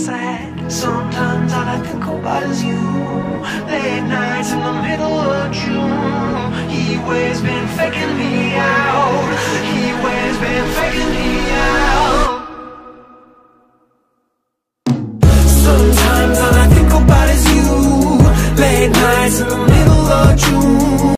sad. Sometimes all I think about is you. Late nights in the middle of June. He always been faking me out. He always been faking me out. Sometimes all I think about is you. Late nights in the middle of.